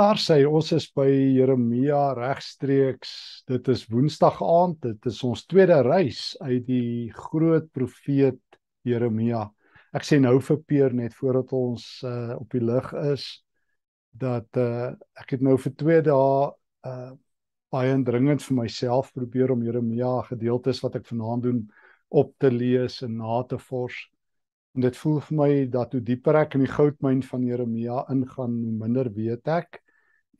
Daar sê ons is by Jeremia regstreeks. Dit is Woensdag aand. Dit is ons tweede reis uit die groot profeet Jeremia. Ek sê nou vir Peer net voordat ons uh, op die lig is dat uh, ek het nou vir 2 dae uh, baie dringend vir myself probeer om Jeremia gedeeltes wat ek vanaand doen op te lees en na te vors. En dit voel vir my dat hoe dieper ek in die goudmyn van Jeremia ingaan, hoe minder weet ek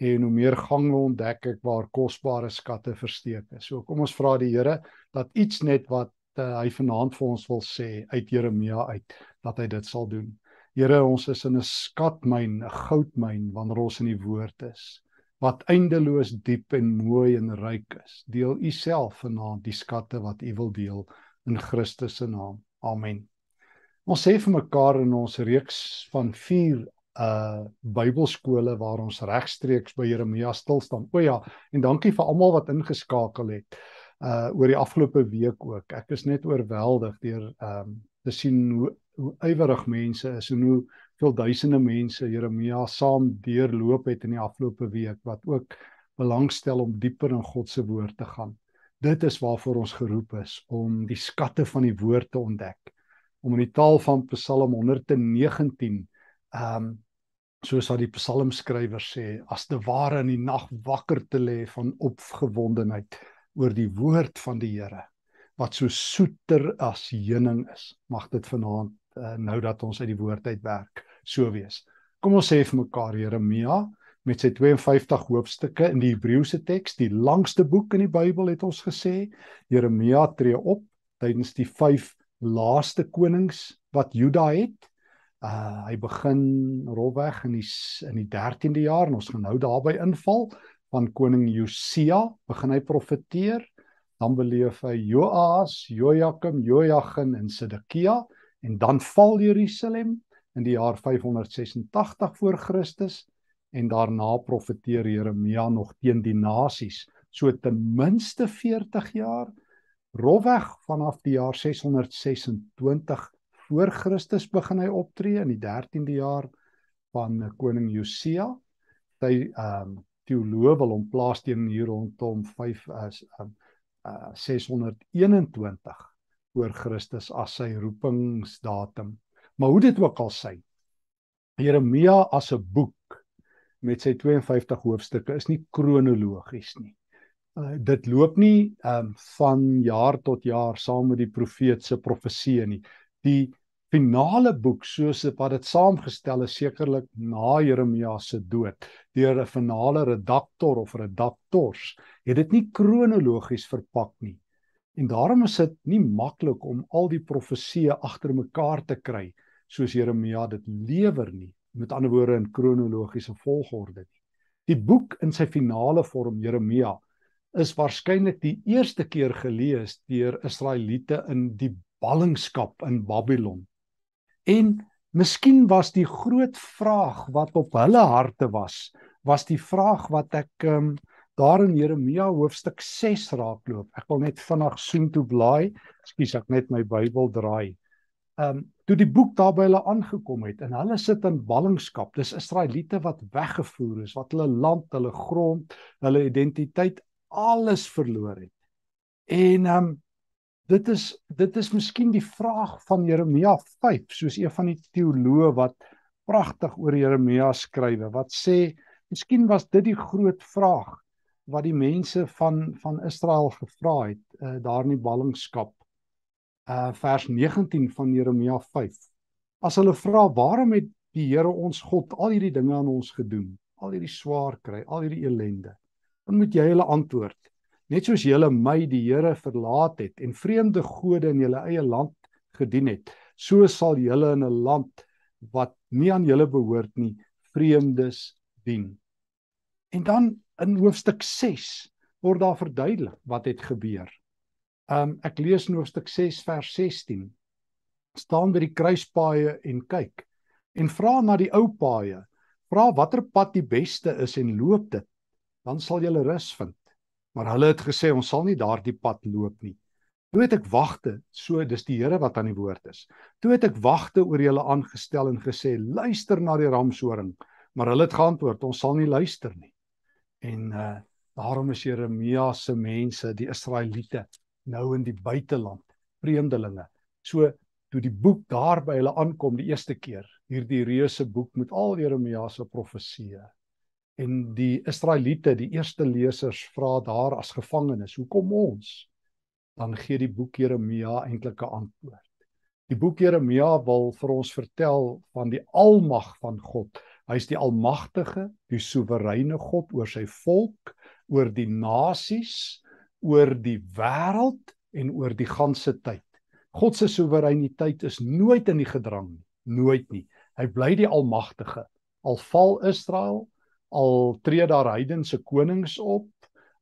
en hoe meer gange ontdek ek waar kosbare skatte versteek is. So kom ons vra die Here dat iets net wat uh, hy vanaand vir ons wil sê uit Jeremia uit dat hy dit sal doen. Here, ons is in 'n skatmyn, 'n goudmyn wanneer ons in die woord is wat eindeloos diep en mooi en ryk is. Deel U self vanaand die skatte wat U wil deel in Christus se naam. Amen. Ons sê vir mekaar in ons reeks van uh Bybelskole waar ons regstreeks by Jeremia stil staan. O ja, en dankie vir almal wat ingeskakel het uh oor die afgelope week ook. Ek is net oorweldig deur um te sien hoe hoe ywerig mense is en hoe veel duisende mense Jeremia saam deurloop het in die afgelope week wat ook belangstel om dieper in God se woord te gaan. Dit is waarvoor ons geroep is om die skatte van die woord te ontdek. Om in die taal van Psalm 119 ehm um, soos wat die psalmskrywer sê as te ware in die nag wakker te lê van opgewondenheid oor die woord van die Here wat so soeter as heuning is. Mag dit vanaand uh, nou dat ons uit die woord uitwerk so wees. Kom ons sê vir mekaar Jeremia met sy 52 hoofstukke in die Hebreëse teks die langste boek in die Bybel het ons gesê Jeremia tree op tydens die 5 laaste konings wat Juda het Uh hy begin rolweg in die in die 13de jaar en ons gaan nou daarby inval van koning Josia begin hy profeteer. Dan beleef hy Joas, Jojakim, Jojagin en Sedekia en dan val Jerusalem in die jaar 586 voor Christus en daarna profeteer Jeremia nog teen die nasies. So ten minste 40 jaar rolweg vanaf die jaar 626 voor Christus begin hy optree in die 13de jaar van koning Josia. Hy ehm um, teoloog wil hom plaas teen hier rondom 5 as um, uh, 621 voor Christus as sy roepingsdatum. Maar hoe dit ook al sê, Jeremia as 'n boek met sy 52 hoofstukke is nie kronologies nie. Uh, dit loop nie um, van jaar tot jaar saam met die profeet se profeseë nie. Die finale boek soos wat dit saamgestel is sekerlik na Jeremia se dood. Deur 'n finale redaktor of redaktors het dit nie kronologies verpak nie. En daarom is dit nie maklik om al die profeseë agter mekaar te kry soos Jeremia dit lewer nie. Met ander woorde in kronologiese volgorde nie. Die boek in sy finale vorm Jeremia is waarskynlik die eerste keer gelees deur Israeliete in die ballingskap in Babylon En miskien was die groot vraag wat op hulle harte was, was die vraag wat ek um, daar in Jeremia hoofstuk 6 raakloop. Ek wil net vinnig soen toe blaai. Ekskuus, ek net my Bybel draai. Ehm um, toe die boek daar by hulle aangekom het en hulle sit in ballingskap. Dis Israeliete wat weggevoer is, wat hulle land, hulle grond, hulle identiteit alles verloor het. En ehm um, dit is dit is miskien die vraag van Jeremia 5 soos een van die teoloë wat pragtig oor Jeremia skrywe wat sê miskien was dit die groot vraag wat die mense van van Israel gevra het uh, daar in die ballingskap. Uh vers 19 van Jeremia 5 as hulle vra waarom het die Here ons God al hierdie dinge aan ons gedoen? Al hierdie swaar kry al hierdie elende dan moet jy hulle antwoord Net soos julle my die Here verlaat het en vreemde gode in julle eie land gedien het, so sal julle in 'n land wat nie aan julle behoort nie, vreemdes dien. En dan in hoofstuk 6 word daar verduidelik wat het gebeur. Um ek lees in hoofstuk 6 vers 16. staan by die kruispaaie en kyk en vra na die ou paaie. Vra watter pad die beste is en loop dit, dan sal jy rus vind maar hulle het gesê ons sal nie daardie pad loop nie. Toe het ek wagte, so dis die Here wat aan die woord is. Toe het ek wagte oor julle aangestel en gesê luister na die ramshoring. Maar hulle het geantwoord, ons sal nie luister nie. En uh daarom is Jeremia se mense, die Israeliete, nou in die buiteland, vreemdelinge. So toe die boek daar by hulle aankom die eerste keer, hierdie reuse boek met al Jeremia se profesieë. En die Israeliete, die eerste lesers vra daar as gevangenes, "Hoekom ons?" Dan gee die boek Jeremia eintlik 'n antwoord. Die boek Jeremia wil vir ons vertel van die almag van God. Hy is die almagtige, die soewereine God oor sy volk, oor die nasies, oor die wêreld en oor die ganse tyd. God se soewereiniteit is nooit in die gedrang nie, nooit nie. Hy bly die almagtige. Al val Israel, al tree daar heidense konings op,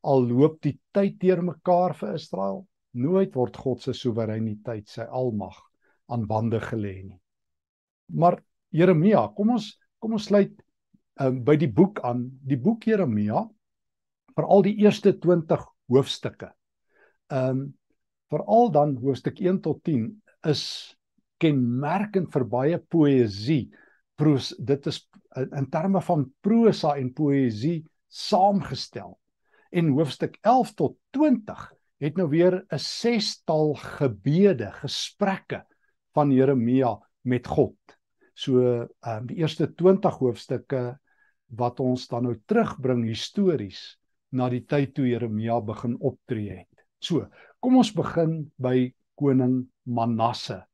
al loop die tyd deurmekaar vir Israel, nooit word God se soewereiniteit, sy almag aan bande gelê nie. Maar Jeremia, kom ons kom ons sluit um, by die boek aan, die boek Jeremia, veral die eerste 20 hoofstukke. Ehm um, veral dan hoofstuk 1 tot 10 is kenmerkend vir baie poësie. Proos, dit is in terme van prosa en poësie saamgestel. En hoofstuk 11 tot 20 het nou weer 'n sestal gebede, gesprekke van Jeremia met God. So ehm um, die eerste 20 hoofstukke wat ons dan nou terugbring histories na die tyd toe Jeremia begin optree het. So, kom ons begin by koning Manasse.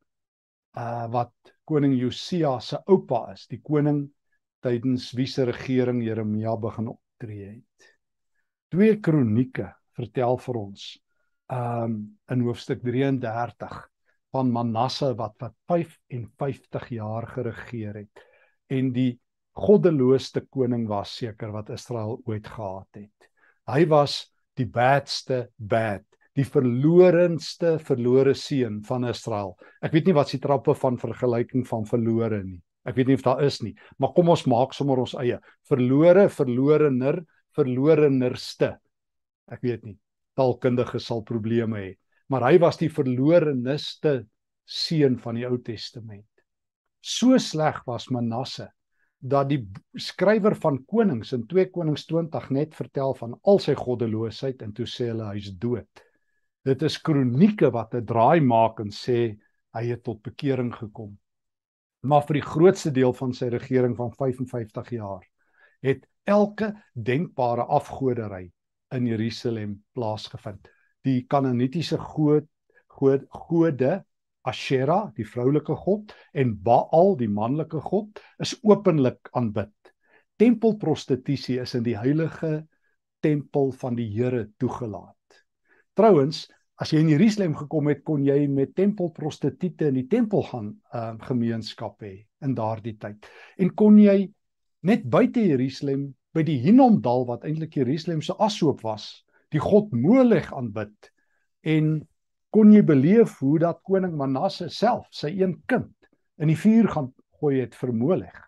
Uh wat koning Josia se oupa is, die koning tydens wie se regering Jeremia begin optree het. Twee kronieke vertel vir ons um in hoofstuk 33 van Manasse wat wat 55 jaar geregeer het en die goddelooste koning was seker wat Israel ooit gehad het. Hy was die badste bad die verlorenste verlore seun van Israel. Ek weet nie wat se trappe van vergelyking van verlore nie. Ek weet nie of daar is nie, maar kom ons maak sommer ons eie. Verlore, verlorener, verlorenerste. Ek weet nie. Taalkundiges sal probleme hê, maar hy was die verlorenste seun van die Ou Testament. So sleg was Manasse dat die skrywer van Konings in 2 Konings 20 net vertel van al sy goddeloosheid en toe sê hulle hy's dood. Dit is kronieke wat 'n draai maak en sê hy het tot bekering gekom. Maar vir die grootste deel van sy regering van 55 jaar het elke denkbare afgoderry in Jerusalem plaasgevind. Die Kanaanitiese god, god gode Asherah, die vroulike god en Baal, die manlike god, is openlik aanbid. Tempelprostitusie is in die heilige tempel van die Here toegelaat. Trouwens, as jy in Jerusalem gekom het, kon jy met tempelprostituie in die tempel gaan ehm uh, gemeenskap hê in daardie tyd. En kon jy net buite Jerusalem by die Hinnomdal wat eintlik Jerusalem se ashoop was, die god Molech aanbid en kon jy beleef hoe dat koning Manasse self sy een kind in die vuur gaan gooi het vir Molech.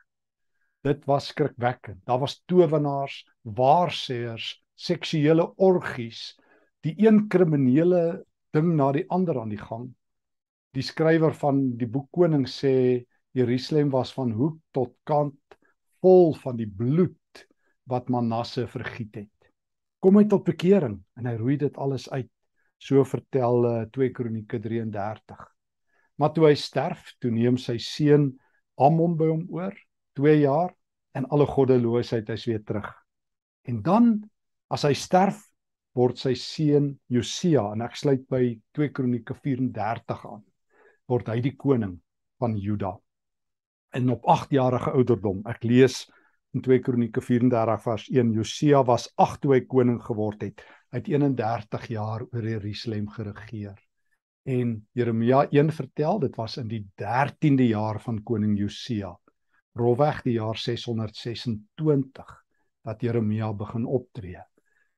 Dit was skrikwekkend. Daar was towenaars, waarsêers, seksuele orgies die een kriminele ding na die ander aan die gang. Die skrywer van die boek Koning sê Jerusalem was van hoek tot kant vol van die bloed wat Manasse vergiet het. Kom hy tot bekering en hy roei dit alles uit. So vertel uh, eh, 2 Kronieke 33. Maar toe hy sterf, toe neem sy seun Amon by hom oor, 2 jaar en alle goddeloosheid is weer terug. En dan as hy sterf, word sy seun Josia en ek sluit by 2 Kronieke 34 aan word hy die koning van Juda. En op 8 jarige ouderdom ek lees in 2 Kronieke 34 vers 1 Josia was 8 toe hy koning geword het hy het 31 jaar oor Jerusalem geregeer. En Jeremia 1 vertel dit was in die 13de jaar van koning Josia rolweg die jaar 626 dat Jeremia begin optree.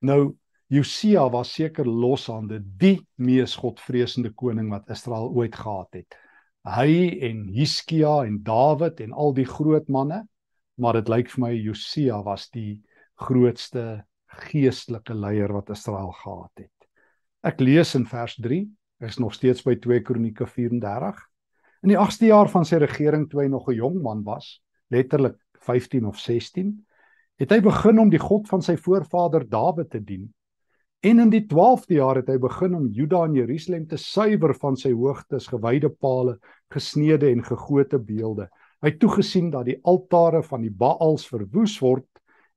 Nou Josia was seker loshande die mees godvreesende koning wat Israel ooit gehad het. Hy en Hiskia en Dawid en al die groot manne, maar dit lyk vir my Josia was die grootste geestelike leier wat Israel gehad het. Ek lees in vers 3, ek is nog steeds by 2 Kronieke 34. In die 8ste jaar van sy regering toe hy nog 'n jong man was, letterlik 15 of 16, het hy begin om die God van sy voorvader Dawid te dien. En in die 12de jaar het hy begin om Juda en Jerusalem te suiwer van sy hoogtes, gewyde palle, gesneede en gegote beelde. Hy het toegesien dat die altare van die Baals verwoes word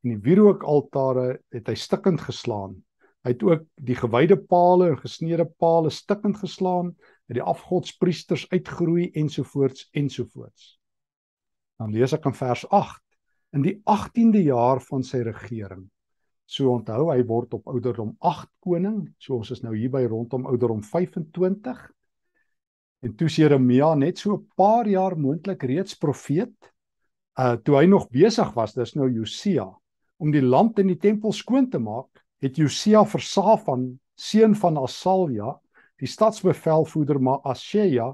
en die wierookaltare het hy stikkend geslaan. Hy het ook die gewyde palle en gesneede palle stikkend geslaan, het die afgodspriesters uitgeroei ensovoorts ensovoorts. Dan lees ek in vers 8 in die 18de jaar van sy regering. So onthou hy word op ouderdom 8 koning, so ons is nou hier by rondom ouderdom 25 En toe Jeremia net so 'n paar jaar moontlik reeds profeet, uh toe hy nog besig was, dis nou Josia, om die land en die tempel skoon te maak, het Josia vir Safan, seun van Asalja, die stadsbevelvoerder Maasjeja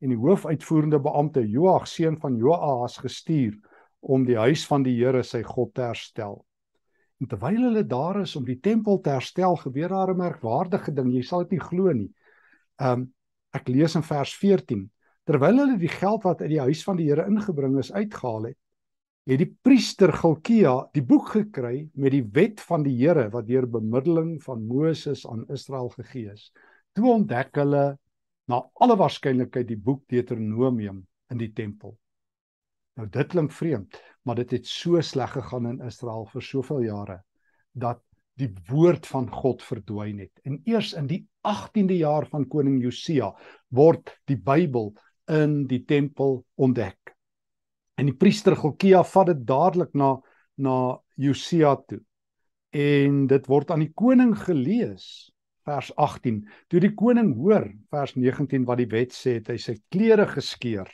en die hoofuitvoerende beampte Joag, seun van Joahas gestuur om die huis van die Here sy God te herstel. En terwyl hulle daar is om die tempel te herstel, gebeur daar 'n merkwaardige ding. Jy sal dit nie glo nie. Um Ek lees in vers 14. Terwyl hulle die geld wat uit die huis van die Here ingebring is uitgehaal het, het die priester Gilkia die boek gekry met die wet van die Here wat deur bemiddeling van Moses aan Israel gegee is. Toe ontdek hulle na alle waarskynlikheid die boek Deuteronomium in die tempel. Nou dit klink vreemd, maar dit het so sleg gegaan in Israel vir soveel jare dat die woord van God verdwyn het. En eers in die 18de jaar van koning Josia word die Bybel in die tempel ontdek. En die priester Gilkia vat dit dadelik na na Josia toe. En dit word aan die koning gelees vers 18. Toe die koning hoor vers 19 wat die wet sê, het hy sy klere geskeur.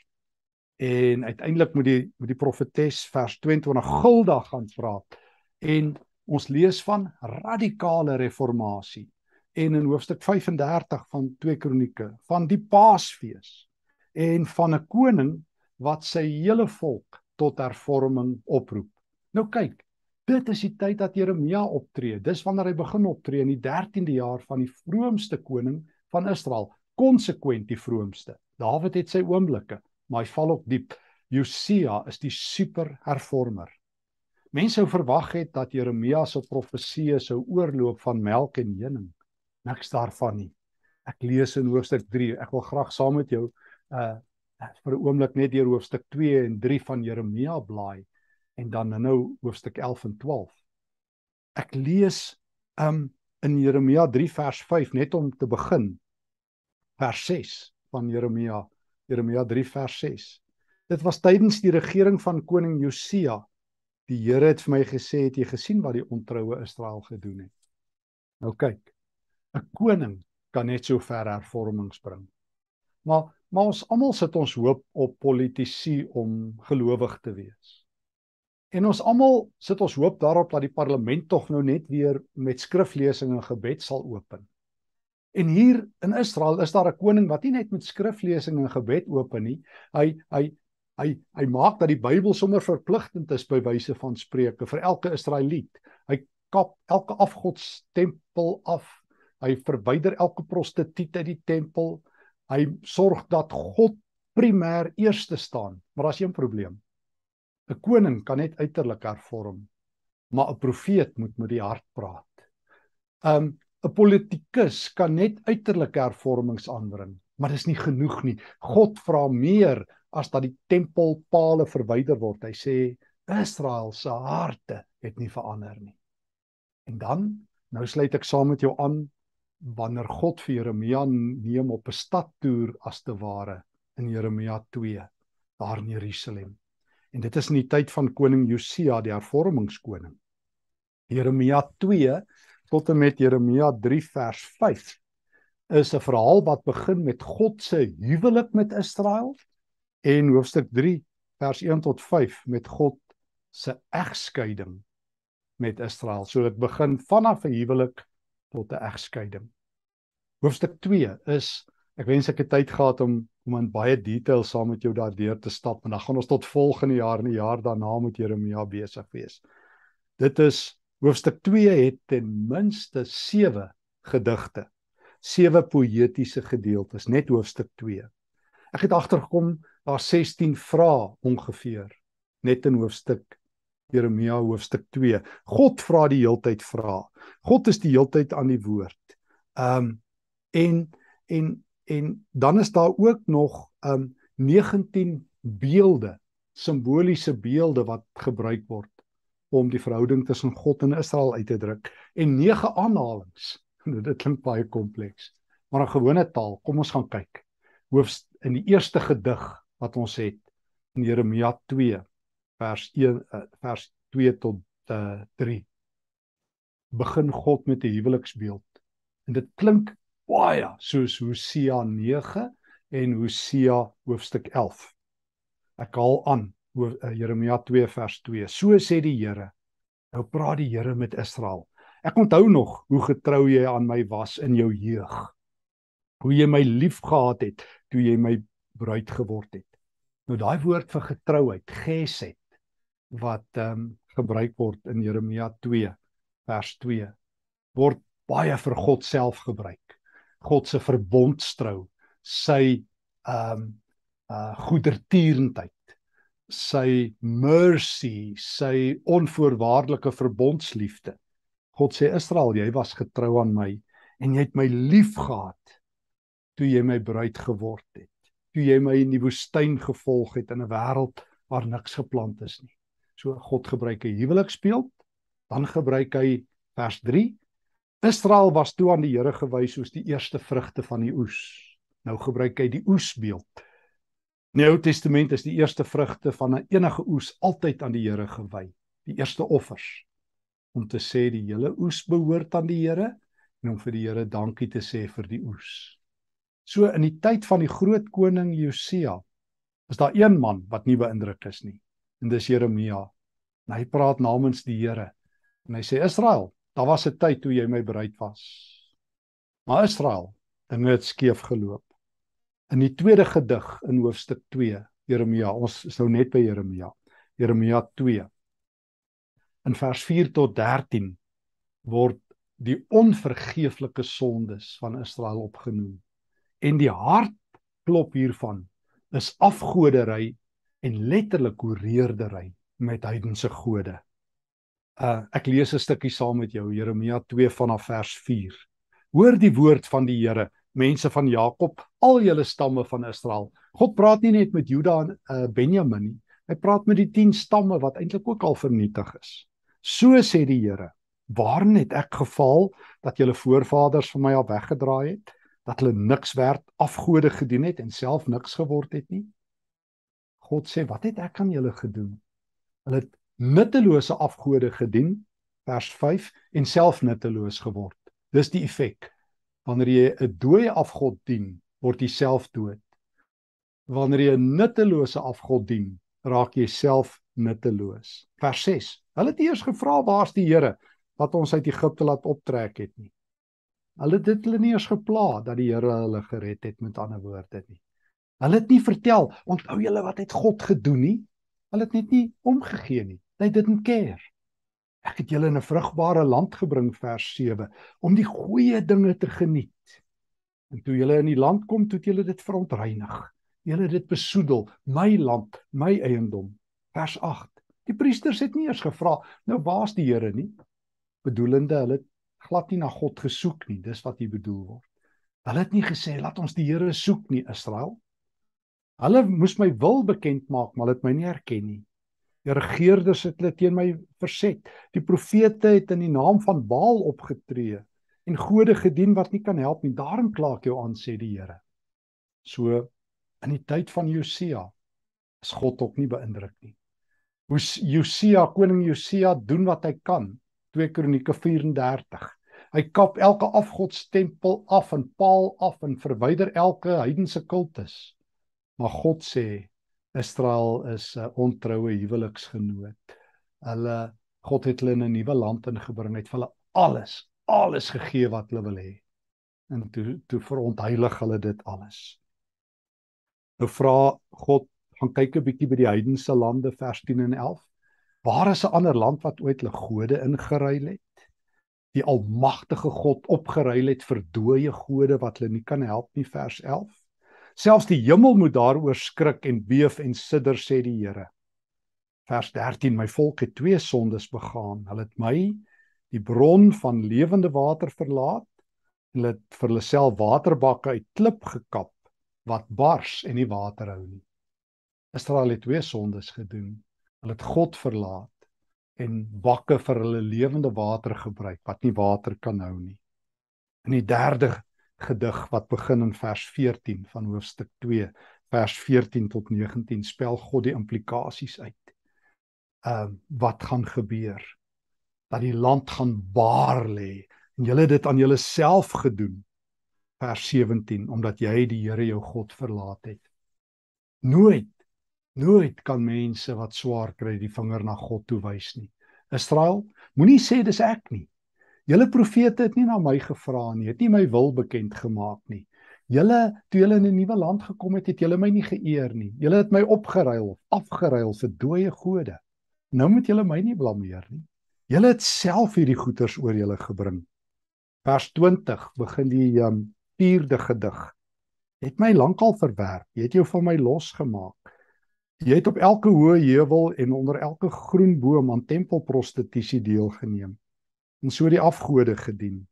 En uiteindelik moet die moet die profetes vers 22 guldag gaan praat. En Ons lees van radikale reformatie en in hoofstuk 35 van 2 Kronieke van die Paasfees en van 'n koning wat sy hele volk tot hervorming oproep. Nou kyk, dit is die tyd dat Jeremia optree. Dis wanneer hy begin optree in die 13de jaar van die vroomste koning van Israel, konsekwent die vroomste. Dawid het sy oomblikke, maar hy val ook diep. Josia is die super hervormer. Mense sou verwag het dat Jeremia se profeseë sou oorloop van melk en honing. Niks daarvan nie. Ek lees in hoofstuk 3. Ek wil graag saam met jou uh vir 'n oomblik net deur hoofstuk 2 en 3 van Jeremia blaai en dan nou hoofstuk 11 en 12. Ek lees um in Jeremia 3 vers 5 net om te begin. Vers 6 van Jeremia. Jeremia 3 vers 6. Dit was tydens die regering van koning Josia Die Here het vir my gesê, "Het jy gesien wat die ontroue Israel gedoen het?" Nou kyk. 'n Koning kan net so ver hervormings bring. Maar maar ons almal sit ons hoop op politici om gelowig te wees. En ons almal sit ons hoop daarop dat die parlement tog nou net weer met skriflesing en gebed sal open. En hier in Israel is daar 'n koning wat nie net met skriflesing en gebed open nie. Hy hy Hy hy maak dat die Bybel sommer verpligtend is by wyse van spreuke vir elke Israeliet. Hy kap elke afgodstempel af. Hy verwyder elke prostituut uit die tempel. Hy sorg dat God primêr eerste staan. Maar daar's een probleem. 'n Koning kan net uiterlik hervorm, maar 'n profeet moet met die hart praat. Um 'n politikus kan net uiterlike hervormings aanbring, maar dis nie genoeg nie. God vra meer as dat die tempelpale verwyder word. Hy sê Israel se harte het nie verander nie. En dan nou sluit ek saam met jou aan wanneer God vir Jeremia neem op 'n stadtoer as te ware in Jeremia 2 daar in Jerusalem. En dit is in die tyd van koning Josia, die hervormingskoning. Jeremia 2 tot en met Jeremia 3 vers 5 is 'n verhaal wat begin met God se huwelik met Israel en hoofstuk 3 vers 1 tot 5 met God se egskeiding met Israel. So dit begin vanaf 'n huwelik tot 'n egskeiding. Hoofstuk 2 is ek wens ek het tyd gehad om om in baie detail saam met jou daardeur te stap en dan gaan ons tot volgende jaar en die jaar daarna met Jeremia besig wees. Dit is hoofstuk 2 het ten minste 7 gedigte. 7 poëtiese gedeeltes net hoofstuk 2. Ek het agtergekom daar 16 vrae ongeveer net in hoofstuk Jeremia hoofstuk 2. God vra die heeltyd vra. God is die heeltyd aan die woord. Um en en en dan is daar ook nog um 19 beelde, simboliese beelde wat gebruik word om die verhouding tussen God en Israel uit te druk en nege aanhalings. Nou dit klink baie kompleks, maar in gewone taal, kom ons gaan kyk. Hoofs in die eerste gedig wat ons het in Jeremia 2 vers 1 uh, eh, vers 2 tot uh, 3 begin God met 'n huweliksbeeld. En dit klink baie soos Hosea 9 en Hosea hoofstuk 11. Ek haal aan Jeremia 2 vers 2. So sê die Here. Nou praat die Here met Israel. Ek onthou nog hoe getrou jy aan my was in jou jeug. Hoe jy my liefgehad het toe jy my bruid geword het. Nou daai woord vir getrouheid, gesed, wat ehm um, gebruik word in Jeremia 2 vers 2 word baie vir God self gebruik. God se verbondstrou, sy ehm um, uh goedertierendheid, sy mercy, sy onvoorwaardelike verbondsliefde. God sê Israel, jy was getrou aan my en jy het my liefgehad toe jy my bruid geword het. Toe jy my in die woestyn gevolg het in 'n wêreld waar niks geplant is nie. So God gebruik 'n huweliksbeeld, dan gebruik hy vers 3. Israel was toe aan die Here gewys soos die eerste vrugte van die oes. Nou gebruik hy die oesbeeld. In die Ou Testament is die eerste vrugte van enige oes altyd aan die Here gewy, die eerste offers om te sê die hele oes behoort aan die Here en om vir die Here dankie te sê vir die oes. So in die tyd van die groot koning Josia is daar een man wat nie beïndruk is nie en dis Jeremia. En hy praat namens die Here. En hy sê Israel, daar was 'n tyd toe jy my bereid was. Maar Israel, dinge het skeef geloop. In die tweede gedig in hoofstuk 2, Jeremia, ons is nou net by Jeremia. Jeremia 2. In vers 4 tot 13 word die onvergeeflike sondes van Israel opgenoem. En die hartklop hiervan is afgodery en letterlik hoereerdery met heidense gode. Uh ek lees 'n stukkie saam met jou Jeremia 2 vanaf vers 4. Hoor die woord van die Here, mense van Jakob, al julle stamme van Israel. God praat nie net met Juda en uh, Benjamin nie. Hy praat met die 10 stamme wat eintlik ook al vernietig is. So sê die Here: "Waarin het ek gefaal dat julle voorvaders van my af weggedraai het, dat hulle niks werd afgode gedien het en self niks geword het nie?" God sê, "Wat het ek aan julle gedoen?" Hulle het nuttelose afgode gedien, vers 5, en self nutteloos geword. Dis die effek. Wanneer jy 'n dooie afgod dien, word jy self dood. Wanneer jy 'n nuttelose afgod dien, raak jy self nutteloos. Vers 6. Hulle het eers gevra, "Waar's die Here wat ons uit Egipte laat optrek het nie?" Hulle het dit hulle nie eens gepla dat die Here hulle gered het met ander woorde nie. Hulle het nie vertel, onthou julle wat het God gedoen nie? Hulle het net nie omgegee nie. They didn't care. Ek het julle in 'n vrugbare land gebring vers 7 om die goeie dinge te geniet. En toe julle in die land kom, toe het julle dit verontreinig. Julle het dit besoedel, my land, my eiendom. Vers 8. Die priesters het nie eers gevra, nou waar's die Here nie? Bedoelende hulle glad nie na God gesoek nie, dis wat hier bedoel word. Hulle het nie gesê laat ons die Here soek nie, Israel. Hulle moes my wil bekend maak, maar hulle het my nie erken nie. Die regerders het hulle teen my verset. Die profete het in die naam van Baal opgetree en gode gedien wat nie kan help nie. Daarom kla ek jou aan, sê die Here. So in die tyd van Josia is God ook nie beïndruk nie. Hoe Josia, koning Josia doen wat hy kan. 2 Kronieke 34. Hy kap elke afgodstempel af en paal af en verwyder elke heidense kultus. Maar God sê Israel is 'n ontroue huweliksgenoot. Hulle God het hulle in 'n nuwe land ingebring, het vir hulle alles, alles gegee wat hulle wil hê. En toe toe verontheilig hulle dit alles. Nou vra God, gaan kyk 'n bietjie by die heidense lande vers 10 en 11. Waar is 'n ander land wat ooit hulle gode ingeruil het? Die almagtige God opgeruil het vir dooie gode wat hulle nie kan help nie vers 11. Selfs die hemel moet daaroor skrik en beef en sidder sê die Here. Vers 13: My volk het twee sondes begaan. Hulle het my die bron van lewende water verlaat. Hulle het vir hulle self waterbakke uit klip gekap wat bars en nie water hou nie. Israel het twee sondes gedoen. Hulle het God verlaat en bakke vir hulle lewende water gebruik wat nie water kan hou nie. In die derde gedig wat begin in vers 14 van hoofstuk 2 vers 14 tot 19 spel God die implikasies uit. Ehm uh, wat gaan gebeur? Dat die land gaan baar lê en julle dit aan julleself gedoen. Vers 17 omdat jy die Here jou God verlaat het. Nooit nooit kan mense wat swaar kry die vinger na God toe wys nie. Israel, moenie sê dis ek nie. Julle profete het nie na my gevra nie, het nie my wil bekend gemaak nie. Julle toe julle in 'n nuwe land gekom het, het julle my nie geëer nie. Julle het my opgeruil of afgeruil vir dooie gode. Nou moet julle my nie blameer nie. Julle het self hierdie goeters oor julle gebring. Vers 20 begin die um, vierde gedig. Het my lankal verwerp. Jy het jou van my losgemaak. Jy het op elke hoë heuwel en onder elke groen boom aan tempelprostitusie deelgeneem en so die afgode gedien.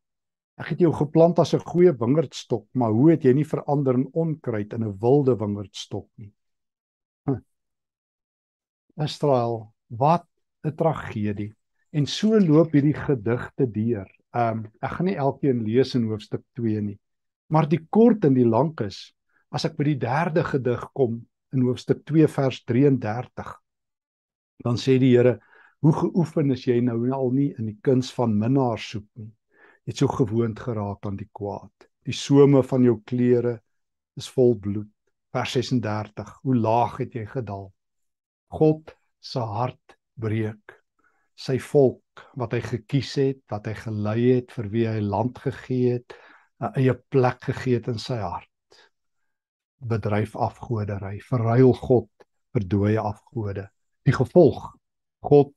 Ek het jou geplant as 'n goeie wingerdstok, maar hoe het jy nie verander in onkruid in 'n wilde wingerdstok nie? Hm. Israel, wat 'n tragedie. En so loop hierdie gedigte deur. Um ek gaan nie elkeen lees in hoofstuk 2 nie. Maar die kort en die lank is as ek by die derde gedig kom in hoofstuk 2 vers 33 dan sê die Here hoe geoefen is jy nou al nie in die kuns van minnaar soek nie het so gewoond geraak aan die kwaad. Die some van jou klere is vol bloed. Vers 36. Hoe laag het jy gedaal? God se hart breek. Sy volk wat hy gekies het, wat hy gelei het, vir wie hy land gegee het, 'n eie plek gegee het in sy hart. Bedryf afgodery, verruil God vir dooie afgode. Die gevolg: God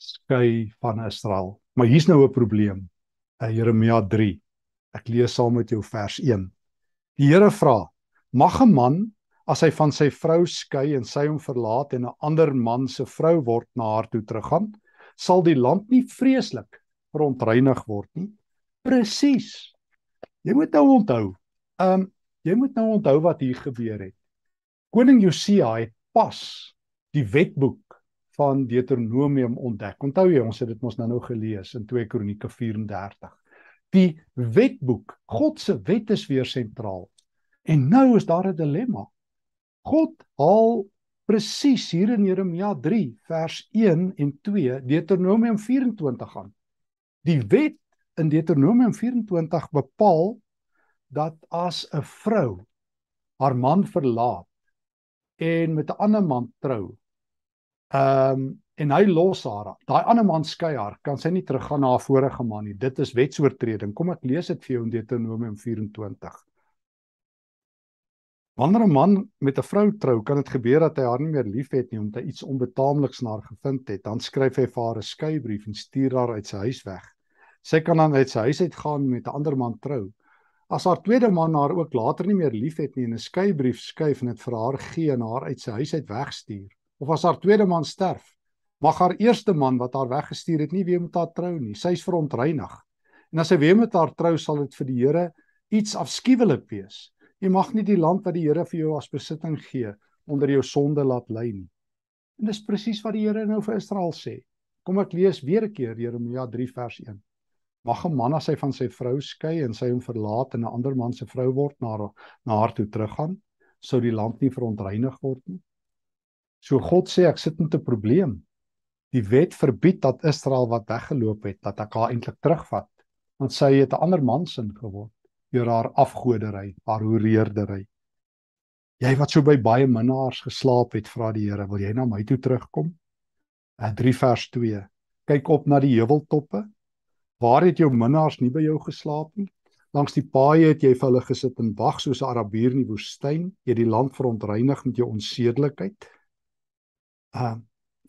skei van Israel. Maar hier's nou 'n probleem uh, Jeremia 3. Ek lees saam met jou vers 1. Die Here vra: Mag 'n man as hy van sy vrou skei en sy hom verlaat en 'n ander man se vrou word na haar toe teruggaan, sal die land nie vreeslik verontreinig word nie? Presies. Jy moet nou onthou. Um jy moet nou onthou wat hier gebeur het. Koning Josia het pas die wetboek van Deuteronomium ontdek. Onthou jy, ons het dit mos nou-nou gelees in 2 Kronieke 34. Die wetboek, God se wet is weer sentraal. En nou is daar 'n dilemma. God haal presies hier in Jeremia 3 vers 1 en 2 Deuteronomium 24 aan. Die wet in Deuteronomium 24 bepaal dat as 'n vrou haar man verlaat en met 'n ander man trou, Ehm um, en hy los haar. Daai ander man skei haar, kan sy nie teruggaan na haar vorige man nie. Dit is wetsoortreding. Kom ek lees dit vir jou in Deuteronomium 24. Wanneer 'n man met 'n vrou trou, kan dit gebeur dat hy haar nie meer liefhet nie omdat hy iets onbetaamliks na haar gevind het. Dan skryf hy vir haar 'n skeibrief en stuur haar uit sy huis weg. Sy kan dan uit sy huis uit gaan met 'n ander man trou. As haar tweede man haar ook later nie meer liefhet nie en 'n skeibrief skryf en dit vir haar gee en haar uit sy huis uit wegstuur, of as haar tweede man sterf, mag haar eerste man wat haar weggestuur het nie weer met haar trou nie. Sy is verontreinig. En as sy weer met haar trou, sal dit vir die Here iets afskuwelik wees. Jy mag nie die land wat die Here vir jou as besitting gee onder jou sonde laat lê nie. En dis presies wat die Here nou vir Israel sê. Kom ek lees weer 'n keer Jeremia 3 vers 1. Mag 'n man as hy van sy vrou skei en sy hom verlaat en 'n ander man se vrou word na na haar toe teruggaan, sou die land nie verontreinig word nie. So God sê ek sit met 'n probleem. Die wet verbied dat Israel wat weggeloop het, dat ek haar eintlik terugvat, want sy het 'n ander man sin geword deur haar afgodery, haar hoereerdery. Jy wat so by baie minnaars geslaap het, vra die Here, wil jy na my toe terugkom? 'n 3 vers 2. Kyk op na die heuweltoppe. Waar het jou minnaars nie by jou geslaap nie? Langs die paaie het jy vir hulle gesit en wag soos 'n Arabier in die woestyn, jy die land verontreinig met jou onsedelikheid uh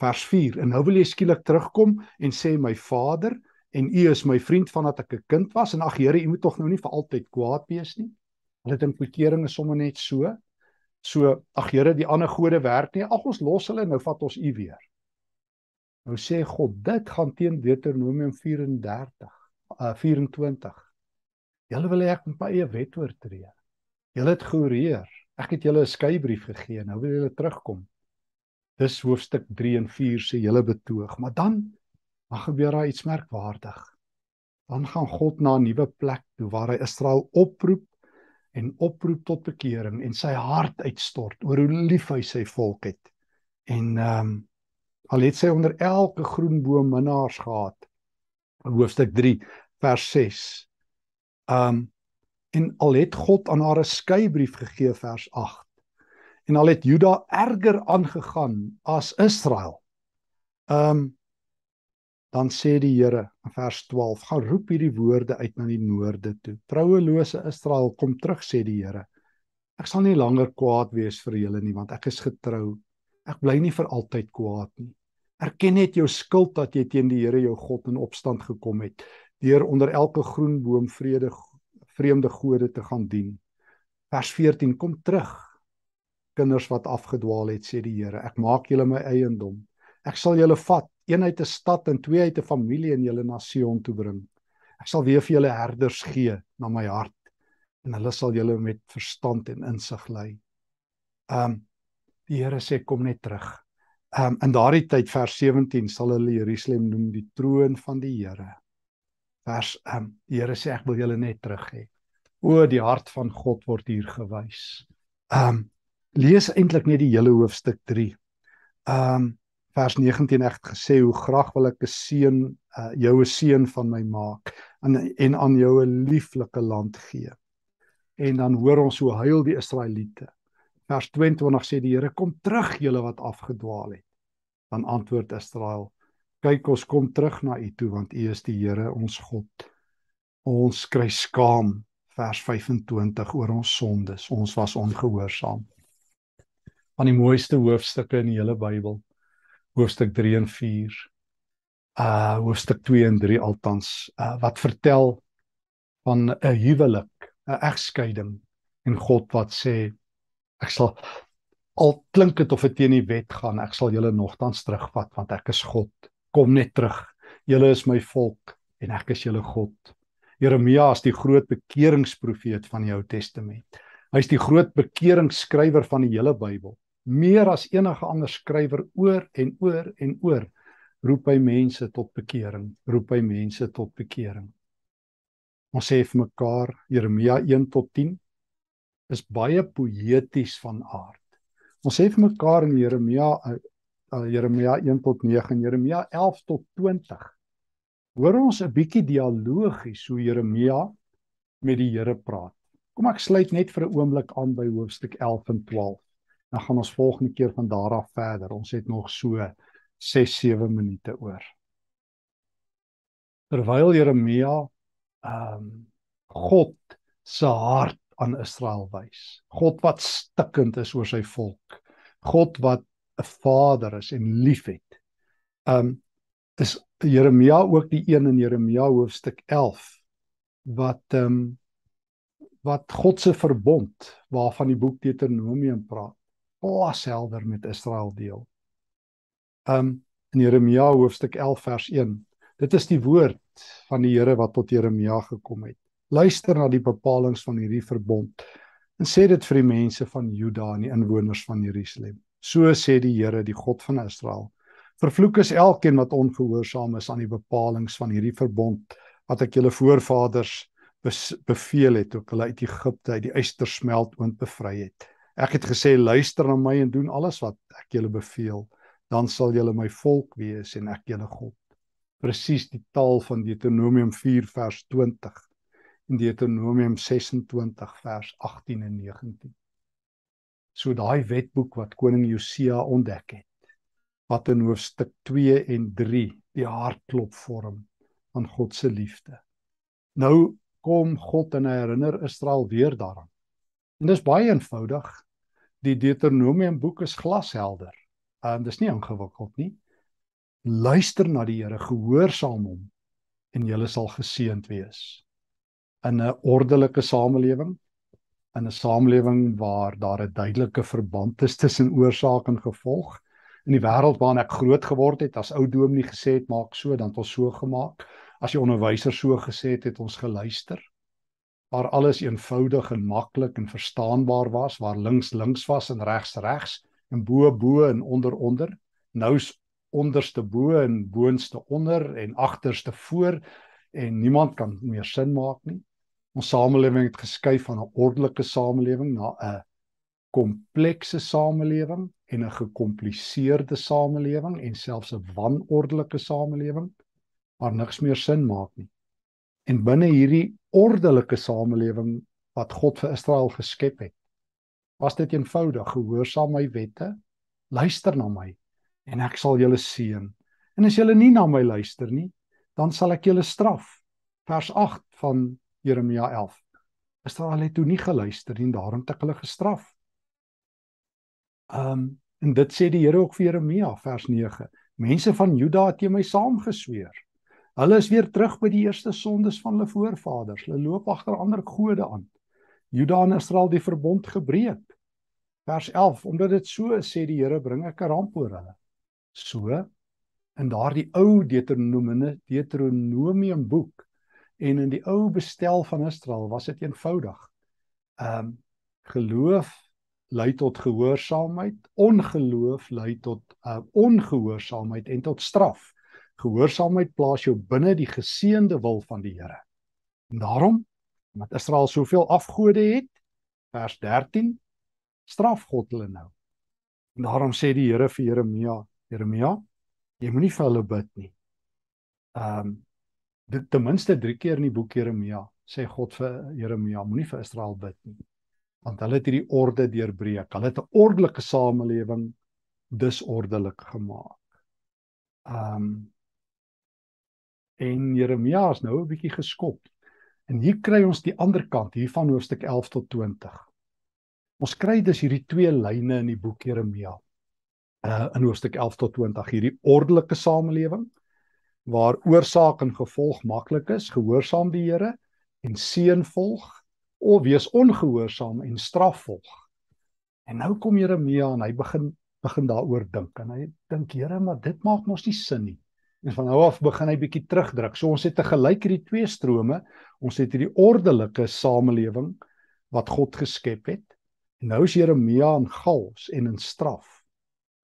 vers 4 en nou wil jy skielik terugkom en sê my vader en u is my vriend vandat ek 'n kind was en ag Here u moet tog nou nie vir altyd kwaad wees nie. Hulle dink verkering is sommer net so. So ag Here die ander gode werk nie. Ag ons los hulle nou vat ons u weer. Nou sê God, dit gaan teen Deuteronomium 34 uh 24. Julle wil ek moet my eie wet oortree. Julle het gehoreer. Ek het julle 'n skeybrief gegee. Nou wil julle terugkom. Dis hoofstuk 3 en 4 sê julle betoog, maar dan dan gebeur daar iets merkwaardig. Dan gaan God na 'n nuwe plek toe waar hy Israel oproep en oproep tot bekering en sy hart uitstort oor hoe lief hy sy volk het. En ehm um, al het sy onder elke groen boom minnaars gehad. Hoofstuk 3 vers 6. Ehm um, en al het God aan haar 'n skeybrief gegee vers 8. En al het Juda erger aangegaan as Israel. Ehm um, dan sê die Here in vers 12: "Gaan roep hierdie woorde uit na die noorde toe. Trouelose Israel, kom terug," sê die Here. "Ek sal nie langer kwaad wees vir julle nie, want ek is getrou. Ek bly nie vir altyd kwaad nie. Erken net jou skuld dat jy teen die Here jou God in opstand gekom het deur onder elke groen boom vrede vreemde gode te gaan dien." Vers 14: "Kom terug, kinders wat afgedwaal het," sê die Here. "Ek maak julle my eiendom. Ek sal julle vat een uit 'n stad en twee uit 'n familie in julle na Sion toe bring. Ek sal weer vir julle herders gee na my hart en hulle sal julle met verstand en insig lei. Um die Here sê kom net terug. Um in daardie tyd vers 17 sal hulle Jerusalem noem die troon van die Here. Vers um die Here sê ek wil julle net terug hê. O die hart van God word hier gewys. Um lees eintlik net die hele hoofstuk 3. Um vers 19 het gesê hoe graag wil ek 'n seun uh, jou 'n seun van my maak en en aan jou 'n lieflike land gee. En dan hoor ons hoe huil die Israeliete. Vers 22 sê die Here kom terug julle wat afgedwaal het. Dan antwoord Israel: Kyk ons kom terug na u toe want u is die Here ons God. Ons kry skaam vers 25 oor ons sondes. Ons was ongehoorsaam. Van die mooiste hoofstukke in die hele Bybel hoofstuk 3 en 4 uh hoofstuk 2 en 3 altans uh, wat vertel van 'n huwelik, 'n egskeiding en God wat sê ek sal al klink dit of dit teen die wet gaan, ek sal julle nogtans terugvat want ek is God. Kom net terug. Julle is my volk en ek is julle God. Jeremia is die groot bekeringsprofeet van die Ou Testament. Hy's die groot bekeringsskrywer van die hele Bybel meer as enige ander skrywer oor en oor en oor roep hy mense tot bekering, roep hy mense tot bekering. Ons sê vir mekaar Jeremia 1 tot 10 is baie poëties van aard. Ons sê vir mekaar in Jeremia uh, Jeremia 1 tot 9 en Jeremia 11 tot 20. Hoor ons 'n bietjie dialogies hoe Jeremia met die Here praat. Kom ek sluit net vir 'n oomblik aan by hoofstuk 11 en 12 dan gaan ons volgende keer van daar af verder. Ons het nog so 6 7 minute oor. Terwyl Jeremia ehm um, God se hart aan Israel wys. God wat stikkend is oor sy volk. God wat 'n vader is en liefhet. Ehm um, is Jeremia ook die een in Jeremia hoofstuk 11 wat ehm um, wat God se verbond waarvan die boek Deuteronomium praat glashelder met Israel deel. Um in Jeremia hoofstuk 11 vers 1. Dit is die woord van die Here wat tot Jeremia gekom het. Luister na die bepalinge van hierdie verbond en sê dit vir die mense van Juda en die inwoners van Jerusalem. So sê die Here, die God van Israel: Vervloek is elkeen wat ongehoorsaam is aan die bepalinge van hierdie verbond wat ek julle voorvaders beveel het toe hulle uit Egipte uit die ystersmelt oond bevry het. Ek het gesê luister na my en doen alles wat ek julle beveel, dan sal julle my volk wees en ek julle God. Presies die taal van Deuteronomium 4 vers 20 en Deuteronomium 26 vers 18 en 19. So daai wetboek wat koning Josia ontdek het wat in hoofstuk 2 en 3 die hartklop vorm van God se liefde. Nou kom God en herinner Israel weer daaraan. En dis baie eenvoudig. Die Deuteronomium boek is glashelder. En dis nie ingewikkeld nie. Luister na die Here, gehoorsaam hom en jy sal geseënd wees. In 'n ordelike samelewing, in 'n samelewing waar daar 'n duidelike verband is tussen oorsaak en gevolg, In die wêreld waarin ek groot geword het, as ou dominee gesê het maak so, dan het ons so gemaak. As die onderwyser so gesê het, het ons geluister. Waar alles eenvoudig en maklik en verstaanbaar was, waar links links was en regs regs en bo bo en onder onder. Nou's onderste bo en boonste onder en agterste voor en niemand kan meer sin maak nie. Ons samelewing het geskuif van 'n ordelike samelewing na 'n komplekse samelewing en 'n gekompliseerde samelewing en selfs 'n wanordelike samelewing waar niks meer sin maak nie. En binne hierdie ordelike samelewing wat God vir Israel geskep het, was dit eenvoudig: gehoorsaam my wette, luister na my en ek sal julle seën. En as julle nie na my luister nie, dan sal ek julle straf. Vers 8 van Jeremia 11. Israel het toe nie geluister nie, daarom het hulle gestraf. Ehm um, en dit sê die Here ook vir Jeremia vers 9. Mense van Juda het teen my saamgesweer. Hulle is weer terug by die eerste sondes van hulle voorvaders. Hulle loop agter ander gode aan. Juda en Israel die verbond gebreek. Vers 11, omdat dit so is, sê die Here, bring ek 'n ramp oor hulle. So in daardie ou Deuteronomium boek en in die ou bestel van Israel was dit eenvoudig. Ehm um, geloof lei tot gehoorsaamheid, ongeloof lei tot uh, ongehoorsaamheid en tot straf. Gehoorsaamheid plaas jou binne die geseënde wil van die Here. En daarom, omdat Israel soveel afgode het, vers 13, straf God hulle nou. En daarom sê die Here vir Jeremia, Jeremia, jy moenie vir hulle bid nie. Ehm um, dit ten minste 3 keer in die boek Jeremia sê God vir Jeremia moenie vir Israel bid nie want hulle het hierdie orde deurbreek hulle het 'n ordelike samelewing disordelik gemaak. Um en Jeremia is nou 'n bietjie geskop. En hier kry ons die ander kant hier van hoofstuk 11 tot 20. Ons kry dus hierdie twee lyne in die boek Jeremia. Uh in hoofstuk 11 tot 20 hierdie ordelike samelewing waar oorsaak en gevolg maklik is, gehoorsaam die Here en seën volg of wees ongehoorsaam en straf volg. En nou kom Jeremia en hy begin begin daaroor dink en hy dink Here, maar dit maak mos nie sin nie. En van nou af begin hy bietjie terugdruk. So ons het te gelyk hierdie twee strome. Ons het hierdie ordelike samelewing wat God geskep het. En nou is Jeremia in gals en in straf.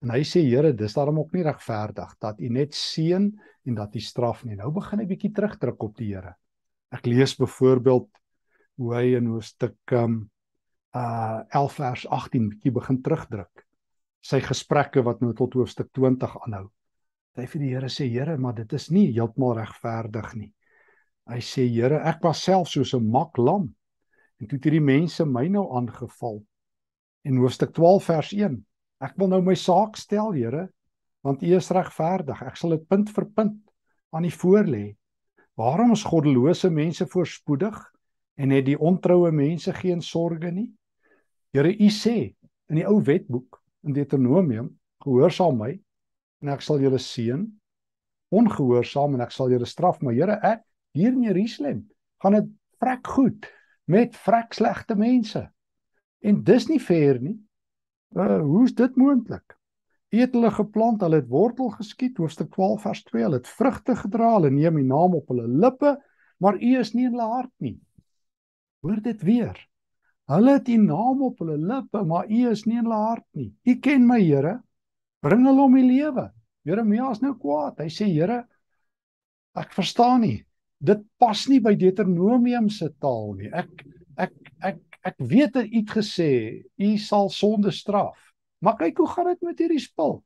En hy sê Here, dis daarom ook nie regverdig dat U net seën en dat U straf nie. Nou begin hy bietjie terugdruk op die Here. Ek lees byvoorbeeld hoe hy in hoofstuk um uh 11 vers 18 bietjie begin terugdruk. Sy gesprekke wat nou tot hoofstuk 20 aanhou. Hy vir die Here sê Here, maar dit is nie heeltemal regverdig nie. Hy sê Here, ek was self soos 'n mak lam en toe het hierdie mense my nou aangeval. In hoofstuk 12 vers 1 Ek wil nou my saak stel, Here, want U is regverdig. Ek sal dit punt vir punt aan U voorlê. Waarom is goddelose mense voorspoedig en het die ontroue mense geen sorges nie? Here, U sê in die ou wetboek in Deuteronomium, gehoorsaam my en ek sal julle seën. Ongehoorsaam en ek sal julle straf, maar Here, ek hier in Jerusalem gaan dit vrek goed met vrek slegte mense. En dis nie fair nie. Uh, hoe is dit moontlik? Eet hulle geplant, hulle het wortel geskiet, hoofstuk 12 vers 2, hulle het vrugte gedra, hulle neem die naam op hulle lippe, maar u is nie in hulle hart nie. Hoor dit weer. Hulle het u naam op hulle lippe, maar u is nie in hulle hart nie. U ken my, Here. Bring hulle om die lewe. Jeremia is nou kwaad. Hy sê, Here, ek verstaan nie. Dit pas nie by Deuteronomium se taal nie. Ek ek ek ek weet dat u gesê u sal sonde straf. Maar kyk hoe gaan dit met hierdie spul?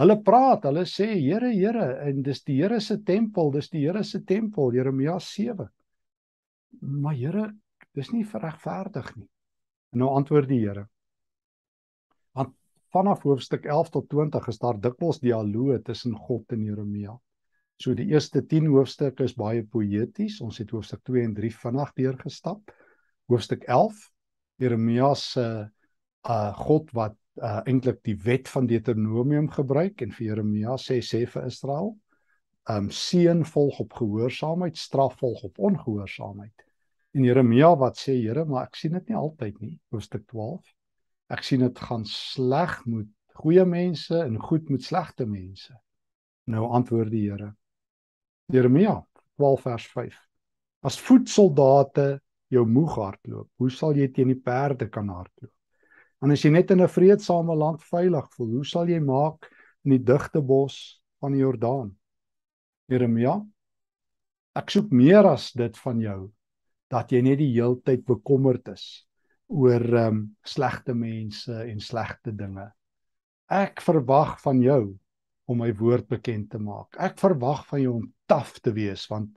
Hulle praat, hulle sê Here, Here en dis die Here se tempel, dis die Here se tempel, Jeremia 7. Maar Here, dis nie regverdig nie. En nou antwoord die Here. Want vanaf hoofstuk 11 tot 20 is daar dikwels dialoog tussen God en Jeremia. So die eerste 10 hoofstukke is baie poëties. Ons het hoofstuk 2 en 3 vinnig deurgestap hoofstuk 11 Jeremia se uh God wat uh eintlik die wet van Deuteronomium gebruik en vir Jeremia sê sê vir Israel um seën volg op gehoorsaamheid straf volg op ongehoorsaamheid en Jeremia wat sê Here maar ek sien dit nie altyd nie hoofstuk 12 ek sien dit gaan sleg met goeie mense en goed met slegte mense. Nou antwoord die Here. Jeremia 12 vers 5. As voetsoldate jou moeg hardloop, hoe sal jy teen die perde kan hardloop? En as jy net in 'n vredesame land veilig voel, hoe sal jy maak in die digte bos van die Jordaan? Jeremia, ek soek meer as dit van jou dat jy net die heeltyd bekommerd is oor ehm um, slegte mense en slegte dinge. Ek verwag van jou om my woord bekend te maak. Ek verwag van jou om taaf te wees want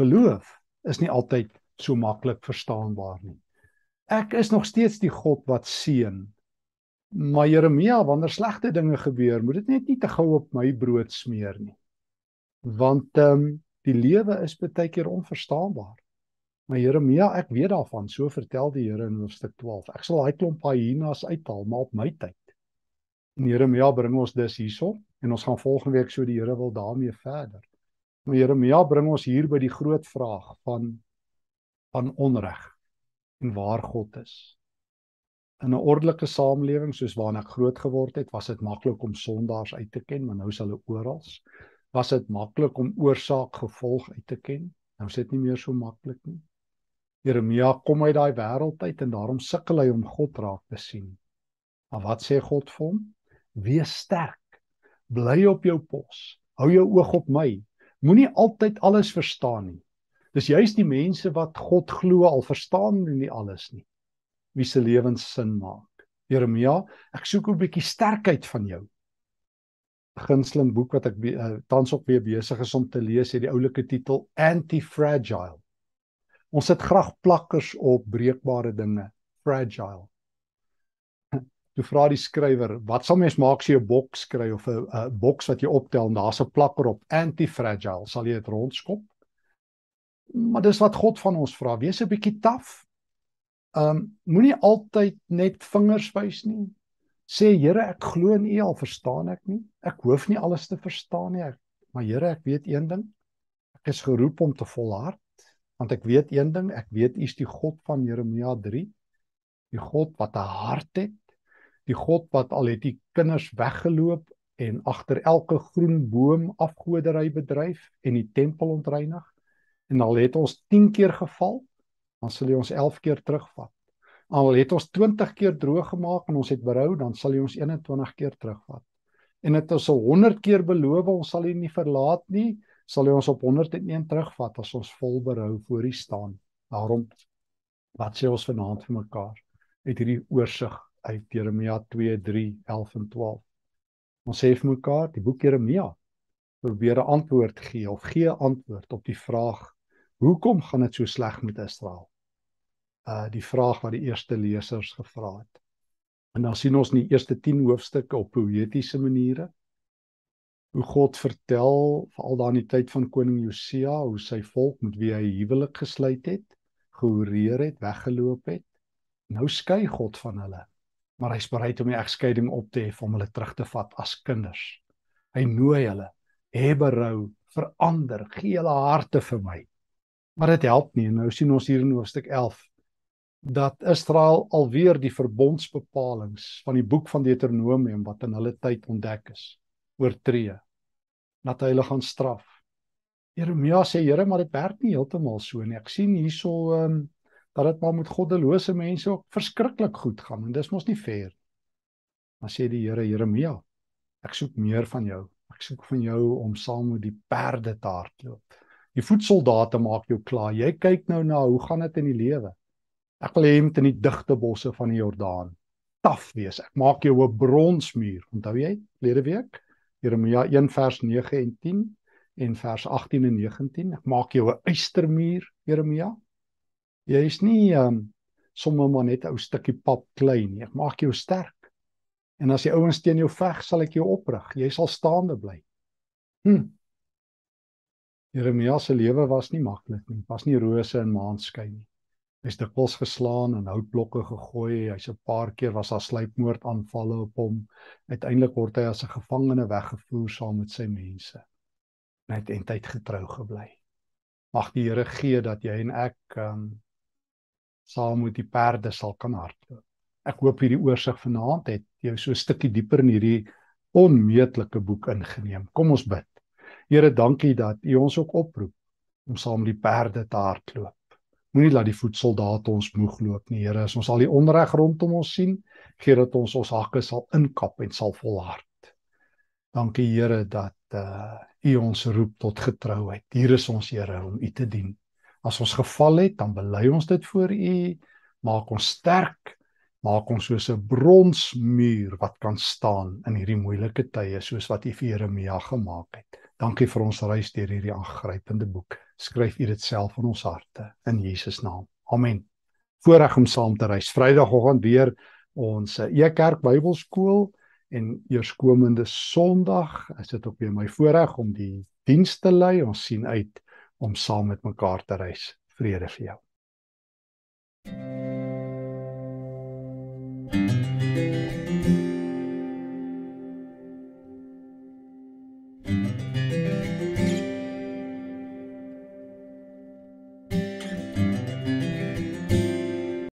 geloof is nie altyd so maklik verstaanbaar nie. Ek is nog steeds die God wat seën. Maar Jeremia, wanneer slegte dinge gebeur, moet dit net nie te gou op my brood smeer nie. Want ehm um, die lewe is baie keer onverstaanbaar. Maar Jeremia, ek weet daarvan, so vertel die Here in hoofstuk 12. Ek sal daai klomp hyenas uithaal, maar op my tyd. En Jeremia bring ons dus hierso en ons gaan volgende week so die Here wil daarmee verder. Maar Jeremia bring ons hier by die groot vraag van van onreg en waar God is. In 'n ordelike samelewing soos waarin ek groot geword het, was dit maklik om sondaars uit te ken, maar nou is hulle oral. Was dit maklik om oorsaak gevolg uit te ken? Nou is dit nie meer so maklik nie. Jeremia kom uit daai wêreld uit en daarom sukkel hy om God raak te sien. Maar wat sê God vir hom? Wees sterk. Bly op jou pos. Hou jou oog op my. Moenie altyd alles verstaan nie. Dis juist die mense wat God glo al verstaan hulle nie alles nie. Wie se lewens sin maak. Jeremia, ek soek 'n bietjie sterkheid van jou. Gunsteling boek wat ek uh, tans op weer besig is om te lees, het die oulike titel Anti-Fragile. Ons sit graag plakkers op breekbare dinge, fragile. Toe vra die skrywer, wat sal mens maak as jy 'n boks kry of 'n 'n boks wat jy optel en daar's 'n plakker op anti-fragile, sal jy dit rondskop? Maar dis wat God van ons vra, wees 'n bietjie taaf. Um moenie altyd net vingers wys nie. Sê Here, ek glo in U al verstaan ek nie. Ek hoef nie alles te verstaan nie, maar Here, ek weet een ding. Ek is geroep om te volhard want ek weet een ding, ek weet U is die God van Jeremia 3, die God wat 'n hart het, die God wat al het die kinders weggeloop en agter elke groen boom afgodery bedryf en die tempel ontreinig en al het ons 10 keer geval, dan sal hy ons 11 keer terugvat. Al het ons 20 keer droog gemaak en ons het berou, dan sal hy ons 21 keer terugvat. En dit is 100 keer beloof ons sal hy nie verlaat nie, sal hy ons op 101 terugvat as ons vol berou voor U staan. Daarom wat sê ons vanaand vir mekaar uit hierdie oorsig uit Jeremia 2, 3, 11 en 12. Ons sê vir mekaar die boek Jeremia probeer 'n antwoord gee of gee antwoord op die vraag hoekom gaan dit so sleg met Israel? Uh die vraag wat die eerste lesers gevra het. En dan sien ons in die eerste 10 hoofstukke op poëtiese maniere hoe God vertel veral daar in die tyd van koning Josia hoe sy volk met wie hy huwelik gesluit het, gehoreer het, weggeloop het. Nou skei God van hulle. Maar hy's bereid om die egskeiding op te hef om hulle terug te vat as kinders. Hy nooi hulle, hê berou, verander, gee hulle harte vir my. Maar dit help nie. Nou sien ons hier in hoofstuk 11 dat Israel alweer die verbondsbepalings van die boek van Deuteronomium wat in hulle tyd ontdek is oortree dat hy hulle gaan straf. Jeremia sê Here, maar dit werk nie heeltemal so nie. Ek sien hierso ehm um, dat dit maar met goddelose mense ook verskriklik goed gaan en dis mos nie fair. Maar sê die Here Jeremia, ek soek meer van jou. Ek soek van jou om saam met die perde te hardloop. Die voetsoldate maak jou klaar. Jy kyk nou na hoe gaan dit in die lewe? Ek wil hê jy moet in die digte bosse van die Jordaan taf wees. Ek maak jou 'n bronsmuur. Onthou jy? Lede week Jeremia 1 vers 9 en 10 en vers 18 en 19. Ek maak jou 'n eystermuur, Jeremia. Jy is nie um sommer maar net 'n ou stukkie pap klein nie. Ek maak jou sterk. En as die ouens teen jou veg, sal ek jou oprig. Jy sal staande bly. Hm. Jeremia se lewe was nie maklik nie. Was nie rose en maanskyn nie. Hy's dikwels geslaan en houtblokke gegooi. Hy's 'n paar keer was daar sluipmoord aanvalle op hom. Uiteindelik word hy as 'n gevangene weggevoer saam met sy mense. En tyd getrou gebly. Mag die Here gee dat jy en ek um saam met die perde sal kan hardloop. Ek hoop hierdie oorsig vanaand het jou so 'n stukkie dieper in hierdie onmeetlike boek ingeneem. Kom ons bid. Here, dankie dat U ons ook oproep om saam die perde te hardloop. Moenie laat die voetsoldate ons moeg loop nie, Here. As ons al die onreg rondom ons sien, gee dat ons ons hakke sal inkap en sal volhard. Dankie Here dat uh U ons roep tot getrouheid. Hier is ons Here om U te dien. As ons geval het, dan bely ons dit voor U, maak ons sterk, maak ons soos 'n bronsmuur wat kan staan in hierdie moeilike tye soos wat U vir Jeremia gemaak het. Dankie vir ons reis deur hierdie aangrypende boek. Skryf U dit self in ons harte in Jesus naam. Amen. Voorreg om saam te reis. Vrydagoggend weer ons E-kerk Bybelskool en eerskomende Sondag is dit ook weer my voorreg om die diens te lei. Ons sien uit om saam met mekaar te reis. Vrede vir jou.